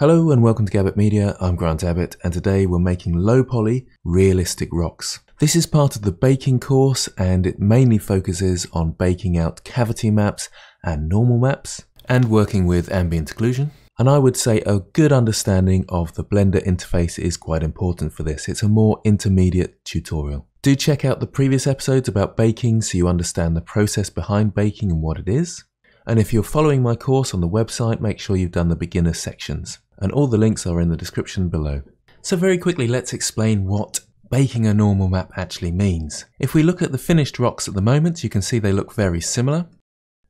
Hello and welcome to Gabbitt Media. I'm Grant Abbitt and today we're making low poly realistic rocks. This is part of the baking course and it mainly focuses on baking out cavity maps and normal maps and working with ambient occlusion. And I would say a good understanding of the Blender interface is quite important for this. It's a more intermediate tutorial. Do check out the previous episodes about baking so you understand the process behind baking and what it is. And if you're following my course on the website, make sure you've done the beginner sections. And all the links are in the description below. So very quickly, let's explain what baking a normal map actually means. If we look at the finished rocks at the moment, you can see they look very similar.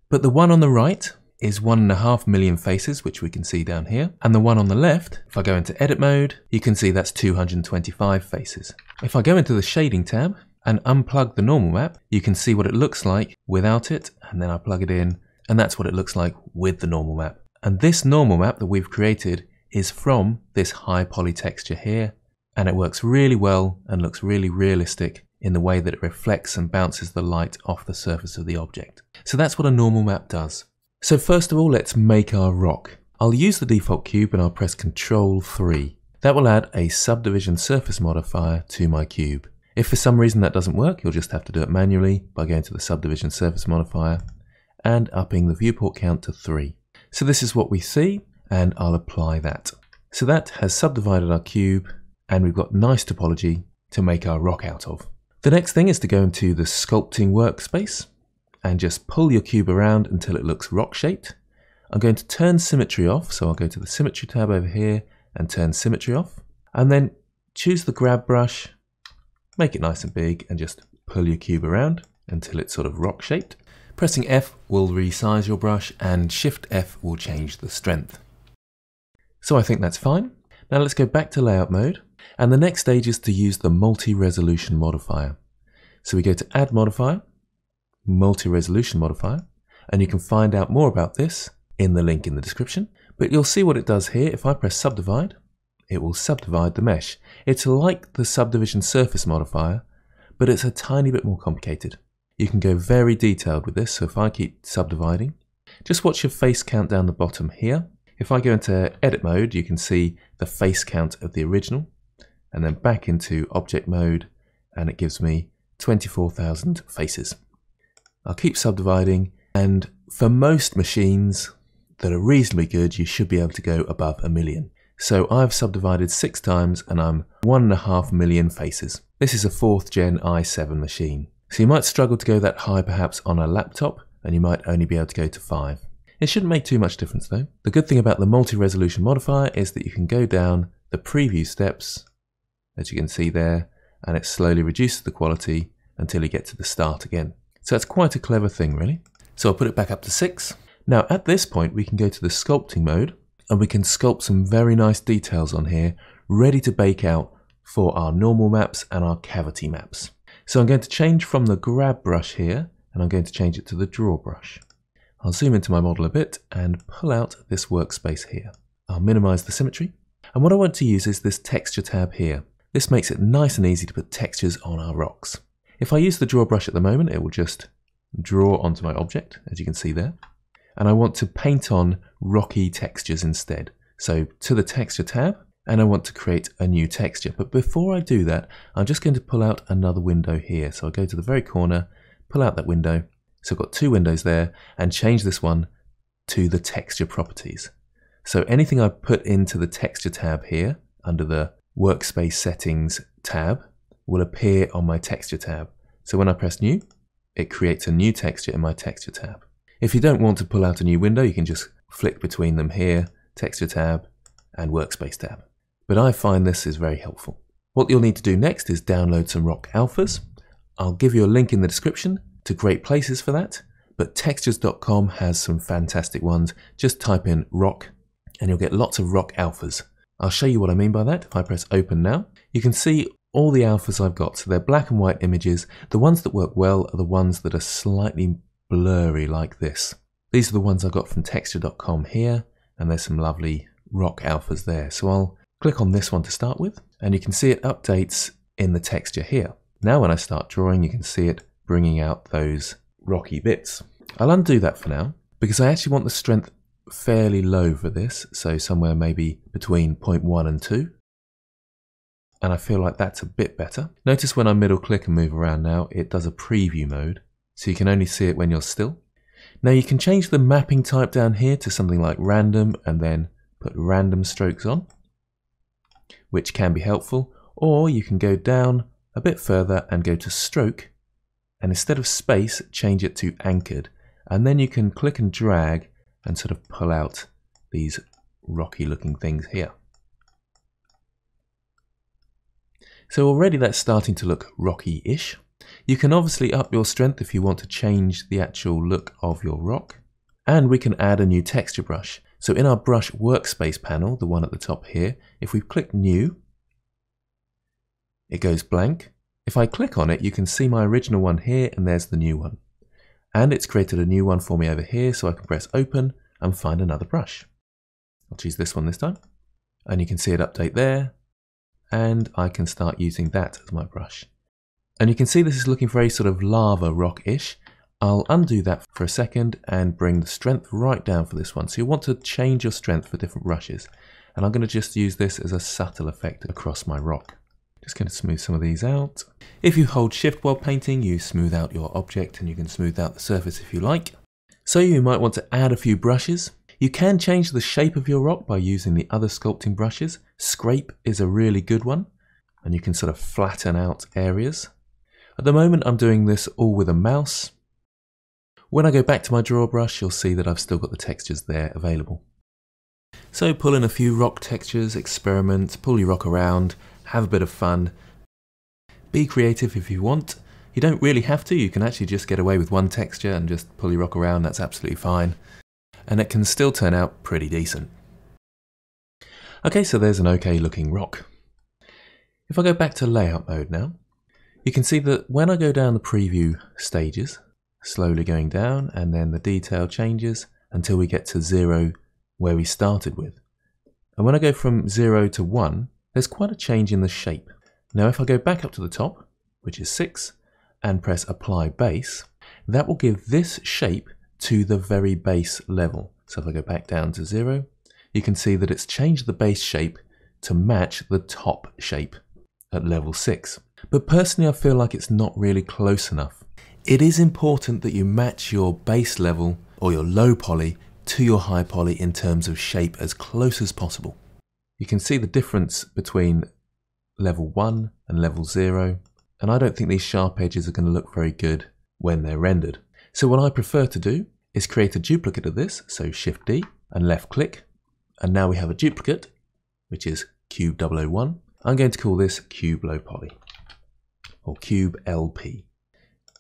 But the one on the right is one and a half million faces, which we can see down here. And the one on the left, if I go into edit mode, you can see that's 225 faces. If I go into the shading tab and unplug the normal map, you can see what it looks like without it. And then I plug it in and that's what it looks like with the normal map. And this normal map that we've created is from this high poly texture here. And it works really well and looks really realistic in the way that it reflects and bounces the light off the surface of the object. So that's what a normal map does. So first of all, let's make our rock. I'll use the default cube and I'll press Ctrl 3. That will add a subdivision surface modifier to my cube. If for some reason that doesn't work, you'll just have to do it manually by going to the subdivision surface modifier and upping the viewport count to 3. So this is what we see, and I'll apply that. So that has subdivided our cube, and we've got nice topology to make our rock out of. The next thing is to go into the sculpting workspace, and just pull your cube around until it looks rock shaped. I'm going to turn symmetry off, so I'll go to the symmetry tab over here and turn symmetry off. And then choose the grab brush, make it nice and big and just pull your cube around until it's sort of rock shaped. Pressing F will resize your brush and Shift F will change the strength. So I think that's fine. Now let's go back to layout mode. And the next stage is to use the multi-resolution modifier. So we go to add modifier, multi-resolution modifier, and you can find out more about this in the link in the description. But you'll see what it does here. If I press subdivide, it will subdivide the mesh. It's like the subdivision surface modifier, but it's a tiny bit more complicated. You can go very detailed with this. So if I keep subdividing, just watch your face count down the bottom here. If I go into edit mode, you can see the face count of the original and then back into object mode and it gives me 24,000 faces. I'll keep subdividing and for most machines that are reasonably good, you should be able to go above a million. So I've subdivided six times and I'm one and a half million faces. This is a fourth gen i7 machine. So you might struggle to go that high perhaps on a laptop and you might only be able to go to five. It shouldn't make too much difference though. The good thing about the multi-resolution modifier is that you can go down the preview steps, as you can see there, and it slowly reduces the quality until you get to the start again. So that's quite a clever thing really. So I'll put it back up to 6. Now at this point we can go to the sculpting mode and we can sculpt some very nice details on here ready to bake out for our normal maps and our cavity maps. So I'm going to change from the grab brush here and I'm going to change it to the draw brush. I'll zoom into my model a bit and pull out this workspace here. I'll minimize the symmetry. And what I want to use is this texture tab here. This makes it nice and easy to put textures on our rocks. If I use the draw brush at the moment, it will just draw onto my object, as you can see there. And I want to paint on rocky textures instead. So to the texture tab, and I want to create a new texture. But before I do that, I'm just going to pull out another window here. So I'll go to the very corner, pull out that window. So I've got two windows there and change this one to the texture properties. So anything I put into the texture tab here under the workspace settings tab will appear on my texture tab. So when I press new, it creates a new texture in my texture tab. If you don't want to pull out a new window, you can just flick between them here, texture tab and workspace tab. But I find this is very helpful. What you'll need to do next is download some rock alphas. I'll give you a link in the description to great places for that, but textures.com has some fantastic ones. Just type in rock and you'll get lots of rock alphas. I'll show you what I mean by that. If I press open now, you can see all the alphas I've got. So they're black and white images. The ones that work well are the ones that are slightly blurry like this. These are the ones I got from texture.com here, and there's some lovely rock alphas there. So I'll click on this one to start with, and you can see it updates in the texture here. Now when I start drawing, you can see it bringing out those rocky bits. I'll undo that for now, because I actually want the strength fairly low for this, so somewhere maybe between 0.1 and 2. And I feel like that's a bit better. Notice when I middle click and move around now, it does a preview mode, so you can only see it when you're still. Now you can change the mapping type down here to something like random and then put random strokes on, which can be helpful, or you can go down a bit further and go to stroke, and instead of space, change it to anchored, and then you can click and drag and sort of pull out these rocky looking things here. So already that's starting to look rocky-ish. You can obviously up your strength if you want to change the actual look of your rock. And we can add a new texture brush. So in our brush workspace panel, the one at the top here, if we click new, it goes blank. If I click on it, you can see my original one here and there's the new one. And it's created a new one for me over here so I can press open and find another brush. I'll choose this one this time. And you can see it update there. And I can start using that as my brush. And you can see this is looking very sort of lava rock-ish. I'll undo that for a second and bring the strength right down for this one. So you want to change your strength for different brushes. And I'm going to just use this as a subtle effect across my rock. Just going to smooth some of these out. If you hold shift while painting, you smooth out your object and you can smooth out the surface if you like. So you might want to add a few brushes. You can change the shape of your rock by using the other sculpting brushes. Scrape is a really good one and you can sort of flatten out areas. At the moment I'm doing this all with a mouse. When I go back to my draw brush you'll see that I've still got the textures there available. So pull in a few rock textures, experiment, pull your rock around, have a bit of fun. Be creative if you want. You don't really have to, you can actually just get away with one texture and just pull your rock around, that's absolutely fine. And it can still turn out pretty decent. Okay, so there's an okay looking rock. If I go back to layout mode now, you can see that when I go down the preview stages, slowly going down and then the detail changes until we get to zero where we started with. And when I go from zero to one, there's quite a change in the shape. Now if I go back up to the top, which is 6, and press apply base, that will give this shape to the very base level. So if I go back down to 0, you can see that it's changed the base shape to match the top shape at level 6. But personally I feel like it's not really close enough. It is important that you match your base level or your low poly to your high poly in terms of shape as close as possible. You can see the difference between level 1 and level 0, and I don't think these sharp edges are going to look very good when they're rendered. So what I prefer to do is create a duplicate of this, so Shift D and left click, and now we have a duplicate, which is Cube 001. I'm going to call this Cube Low Poly, or Cube LP.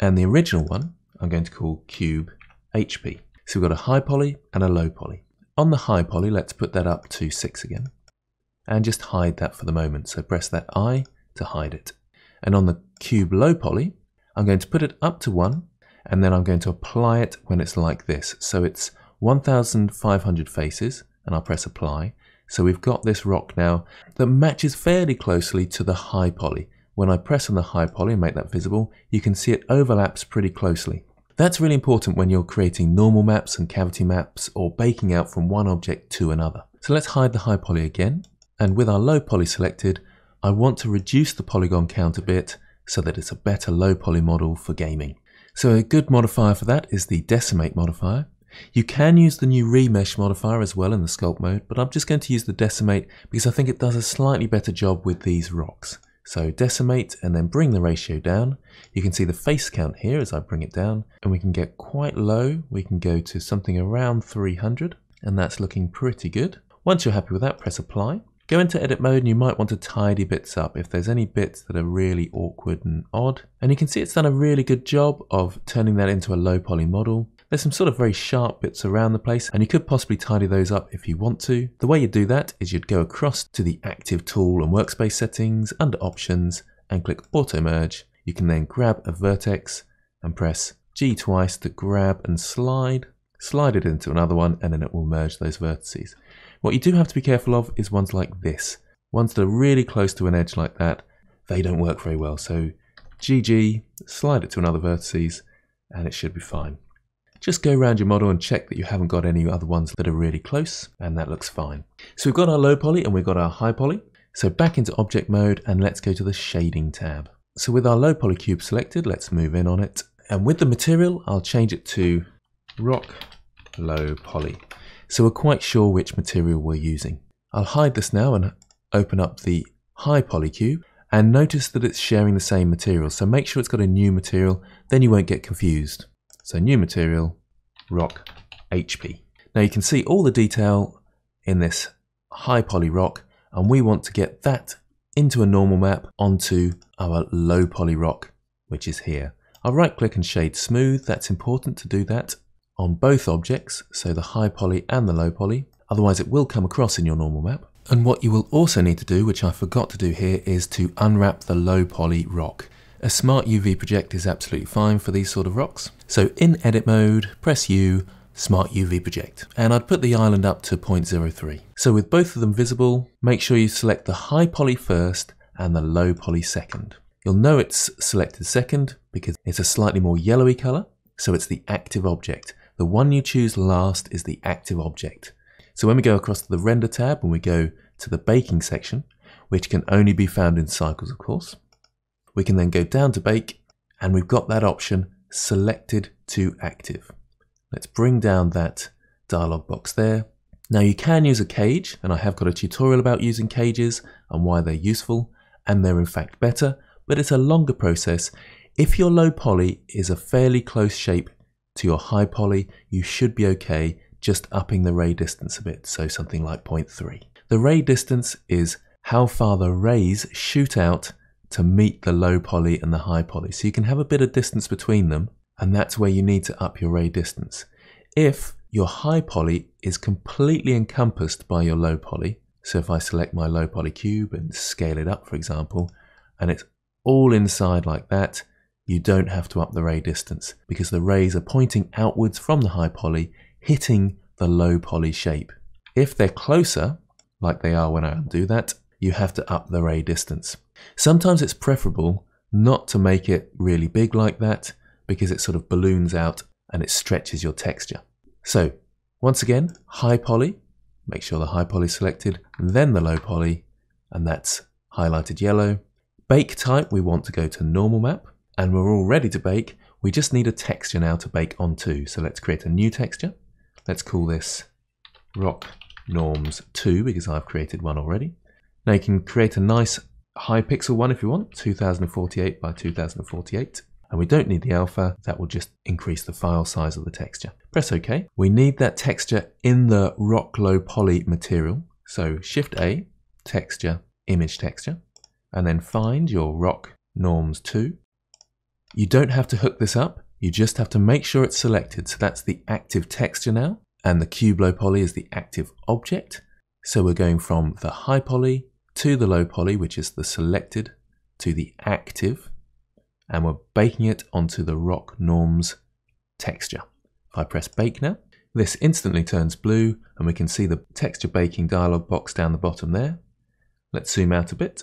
And the original one, I'm going to call Cube HP. So we've got a high poly and a low poly. On the high poly, let's put that up to 6 again and just hide that for the moment. So press that I to hide it. And on the cube low poly, I'm going to put it up to 1 and then I'm going to apply it when it's like this. So it's 1500 faces and I'll press apply. So we've got this rock now that matches fairly closely to the high poly. When I press on the high poly and make that visible, you can see it overlaps pretty closely. That's really important when you're creating normal maps and cavity maps or baking out from one object to another. So let's hide the high poly again and with our low poly selected, I want to reduce the polygon count a bit so that it's a better low poly model for gaming. So a good modifier for that is the decimate modifier. You can use the new remesh modifier as well in the sculpt mode, but I'm just going to use the decimate because I think it does a slightly better job with these rocks. So decimate and then bring the ratio down. You can see the face count here as I bring it down and we can get quite low. We can go to something around 300 and that's looking pretty good. Once you're happy with that, press apply Go into edit mode and you might want to tidy bits up if there's any bits that are really awkward and odd. And you can see it's done a really good job of turning that into a low poly model. There's some sort of very sharp bits around the place and you could possibly tidy those up if you want to. The way you do that is you'd go across to the active tool and workspace settings under options and click auto merge. You can then grab a vertex and press G twice to grab and slide, slide it into another one and then it will merge those vertices. What you do have to be careful of is ones like this. Ones that are really close to an edge like that, they don't work very well. So GG, slide it to another vertices, and it should be fine. just go around your model and check that you haven't got any other ones that are really close, and that looks fine. So we've got our low poly and we've got our high poly. So back into object mode and let's go to the shading tab. So with our low poly cube selected, let's move in on it. And with the material, I'll change it to rock low poly. So we're quite sure which material we're using. I'll hide this now and open up the high poly cube and notice that it's sharing the same material. So make sure it's got a new material, then you won't get confused. So new material, rock HP. Now you can see all the detail in this high poly rock and we want to get that into a normal map onto our low poly rock, which is here. I'll right click and shade smooth. That's important to do that on both objects, so the high poly and the low poly. Otherwise it will come across in your normal map. And what you will also need to do, which I forgot to do here, is to unwrap the low poly rock. A smart UV project is absolutely fine for these sort of rocks. So in edit mode, press U, Smart UV Project. And I'd put the island up to 0.03. So with both of them visible, make sure you select the high poly first and the low poly second. You'll know it's selected second because it's a slightly more yellowy color, so it's the active object. The one you choose last is the active object. So when we go across to the render tab and we go to the baking section, which can only be found in cycles of course, we can then go down to bake and we've got that option selected to active. Let's bring down that dialog box there. Now you can use a cage, and I have got a tutorial about using cages and why they're useful, and they're in fact better, but it's a longer process. If your low poly is a fairly close shape to your high poly, you should be okay just upping the ray distance a bit, so something like 0.3. The ray distance is how far the rays shoot out to meet the low poly and the high poly. So you can have a bit of distance between them and that's where you need to up your ray distance. If your high poly is completely encompassed by your low poly, so if I select my low poly cube and scale it up, for example, and it's all inside like that, you don't have to up the ray distance because the rays are pointing outwards from the high poly, hitting the low poly shape. If they're closer, like they are when I undo that, you have to up the ray distance. Sometimes it's preferable not to make it really big like that because it sort of balloons out and it stretches your texture. So once again, high poly, make sure the high poly is selected, then the low poly, and that's highlighted yellow. Bake type, we want to go to normal map, and we're all ready to bake. We just need a texture now to bake onto. So let's create a new texture. Let's call this Rock Norms 2 because I've created one already. Now you can create a nice high pixel one if you want, 2048 by 2048 and we don't need the alpha, that will just increase the file size of the texture. Press OK. We need that texture in the rock low poly material. So Shift A, texture, image texture, and then find your rock norms 2. You don't have to hook this up, you just have to make sure it's selected. So that's the active texture now, and the cube low poly is the active object. So we're going from the high poly to the low poly, which is the selected, to the active, and we're baking it onto the rock norms texture. If I press bake now, this instantly turns blue and we can see the texture baking dialog box down the bottom there. Let's zoom out a bit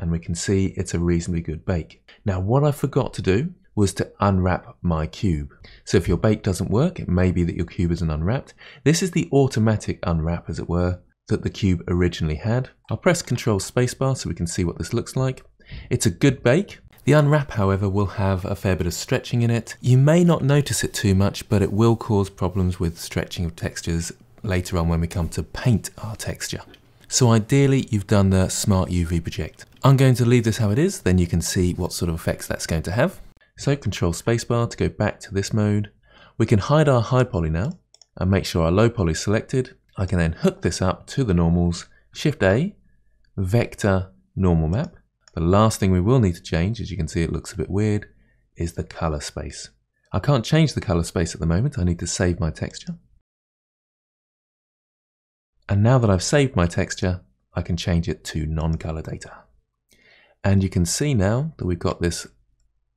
and we can see it's a reasonably good bake. Now what I forgot to do was to unwrap my cube. So if your bake doesn't work, it may be that your cube isn't unwrapped. This is the automatic unwrap as it were that the cube originally had. I'll press Control Spacebar so we can see what this looks like. It's a good bake. The unwrap, however, will have a fair bit of stretching in it. You may not notice it too much, but it will cause problems with stretching of textures later on when we come to paint our texture. So ideally, you've done the Smart UV Project. I'm going to leave this how it is, then you can see what sort of effects that's going to have. So Control Spacebar to go back to this mode. We can hide our high poly now and make sure our low poly is selected. I can then hook this up to the normals, Shift A, Vector Normal Map, the last thing we will need to change, as you can see it looks a bit weird, is the color space. I can't change the color space at the moment, I need to save my texture. And now that I've saved my texture, I can change it to non-color data. And you can see now that we've got this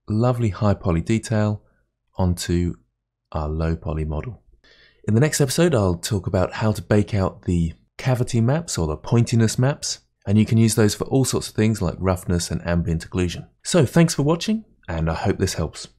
lovely high poly detail onto our low poly model. In the next episode, I'll talk about how to bake out the cavity maps or the pointiness maps and you can use those for all sorts of things like roughness and ambient occlusion. So thanks for watching, and I hope this helps.